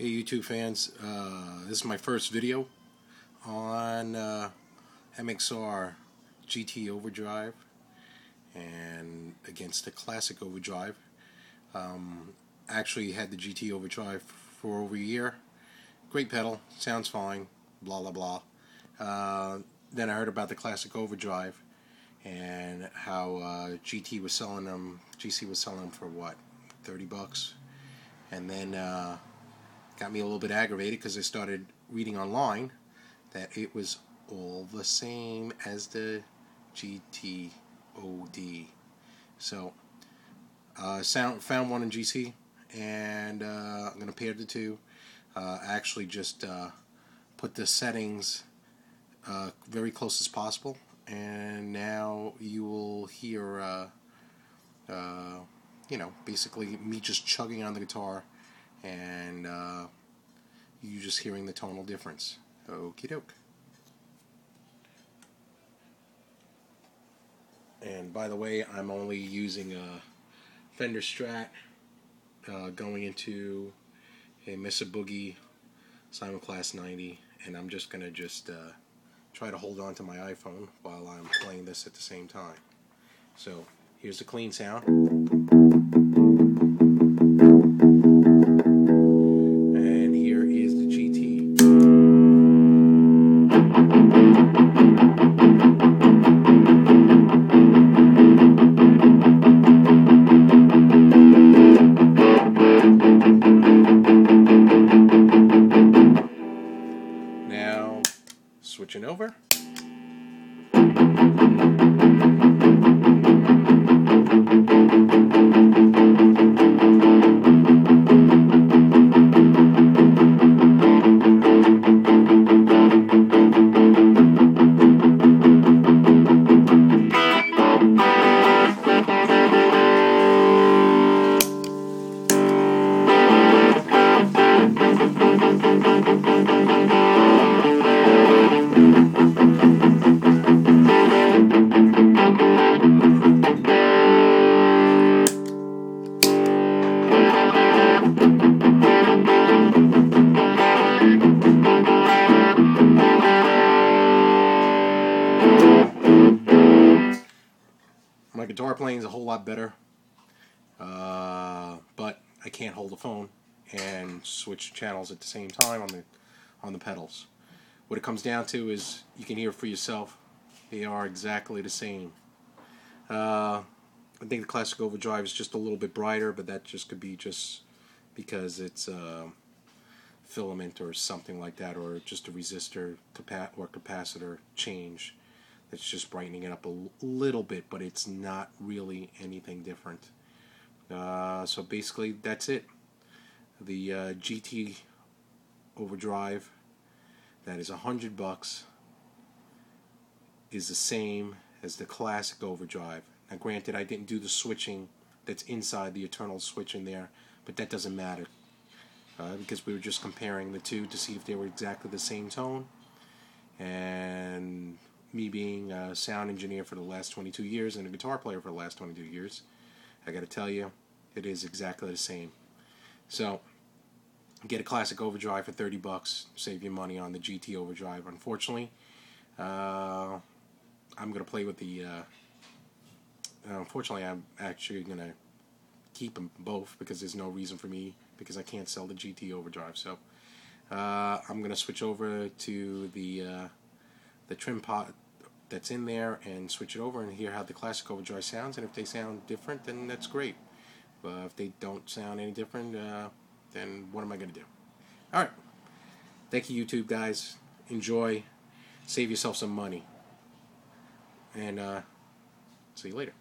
Hey YouTube fans, uh, this is my first video on uh, MXR GT Overdrive and against the Classic Overdrive. Um, actually had the GT Overdrive for over a year. Great pedal, sounds fine, blah blah blah. Uh, then I heard about the Classic Overdrive and how uh, GT was selling them, GC was selling them for what, 30 bucks? And then uh, got me a little bit aggravated because I started reading online that it was all the same as the GTOD. So, uh, sound, found one in GC, and uh, I'm going to pair the two. Uh, actually, just uh, put the settings uh, very close as possible, and now you will hear, uh, you know, basically me just chugging on the guitar and uh, you just hearing the tonal difference. Okie doke. And by the way, I'm only using a Fender Strat uh, going into a Mesa Boogie Simul-Class 90, and I'm just gonna just uh, try to hold on to my iPhone while I'm playing this at the same time. So here's the clean sound. Switching over. Guitar playing is a whole lot better, uh, but I can't hold the phone and switch channels at the same time on the on the pedals. What it comes down to is you can hear for yourself. They are exactly the same. Uh, I think the Classic Overdrive is just a little bit brighter, but that just could be just because it's a uh, filament or something like that, or just a resistor capa or capacitor change. It's just brightening it up a little bit, but it's not really anything different. Uh, so basically, that's it. The uh, GT Overdrive, that is a hundred bucks, is the same as the classic Overdrive. Now, granted, I didn't do the switching that's inside the Eternal switch in there, but that doesn't matter uh, because we were just comparing the two to see if they were exactly the same tone. And me being a sound engineer for the last 22 years and a guitar player for the last 22 years, I got to tell you, it is exactly the same. So, get a classic overdrive for 30 bucks, save you money on the GT overdrive. Unfortunately, uh, I'm going to play with the. Uh, unfortunately, I'm actually going to keep them both because there's no reason for me because I can't sell the GT overdrive. So, uh, I'm going to switch over to the uh, the trim pot that's in there and switch it over and hear how the classic overdrive sounds. And if they sound different then that's great. But if they don't sound any different uh, then what am I going to do alright thank you YouTube guys. Enjoy. Save yourself some money. And uh, see you later